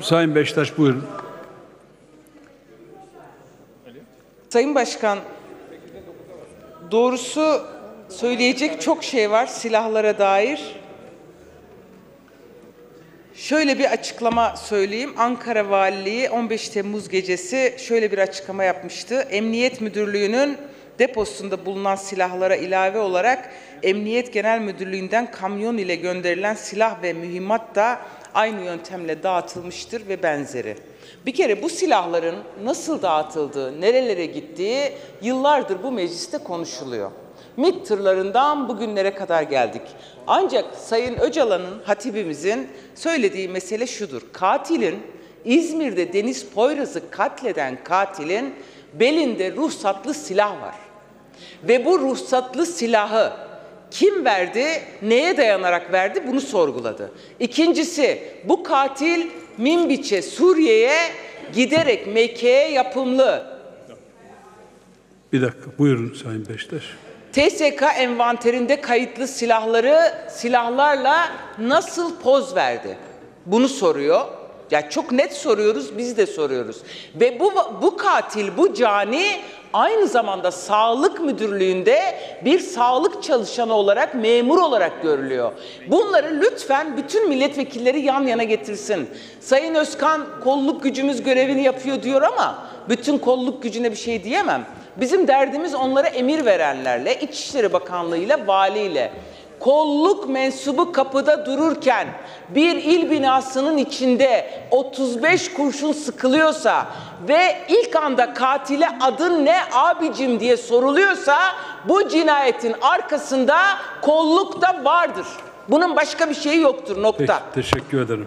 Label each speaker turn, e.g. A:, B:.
A: Sayın Beştaş buyurun.
B: Sayın Başkan, doğrusu söyleyecek çok şey var silahlara dair. Şöyle bir açıklama söyleyeyim. Ankara Valiliği 15 Temmuz gecesi şöyle bir açıklama yapmıştı. Emniyet Müdürlüğü'nün deposunda bulunan silahlara ilave olarak Emniyet Genel Müdürlüğü'nden kamyon ile gönderilen silah ve mühimmat da aynı yöntemle dağıtılmıştır ve benzeri. Bir kere bu silahların nasıl dağıtıldığı, nerelere gittiği yıllardır bu mecliste konuşuluyor. MİT tırlarından bugünlere kadar geldik. Ancak Sayın Öcalan'ın, hatibimizin söylediği mesele şudur. Katilin, İzmir'de Deniz Poyraz'ı katleden katilin belinde ruhsatlı silah var. Ve bu ruhsatlı silahı kim verdi, neye dayanarak verdi bunu sorguladı. İkincisi bu katil Minbiç'e, Suriye'ye giderek Mekke'ye yapımlı
A: Bir dakika buyurun Sayın Beştaş.
B: TSK envanterinde kayıtlı silahları silahlarla nasıl poz verdi? Bunu soruyor. Ya çok net soruyoruz, biz de soruyoruz. Ve bu bu katil, bu cani aynı zamanda sağlık müdürlüğünde bir sağlık çalışanı olarak, memur olarak görülüyor. Bunları lütfen bütün milletvekilleri yan yana getirsin. Sayın Özkan kolluk gücümüz görevini yapıyor diyor ama bütün kolluk gücüne bir şey diyemem. Bizim derdimiz onlara emir verenlerle, İçişleri Bakanlığı'yla, valiyle. Kolluk mensubu kapıda dururken bir il binasının içinde 35 kurşun sıkılıyorsa ve ilk anda katile adın ne abicim diye soruluyorsa bu cinayetin arkasında kolluk da vardır. Bunun başka bir şeyi yoktur nokta.
A: Peki, teşekkür ederim.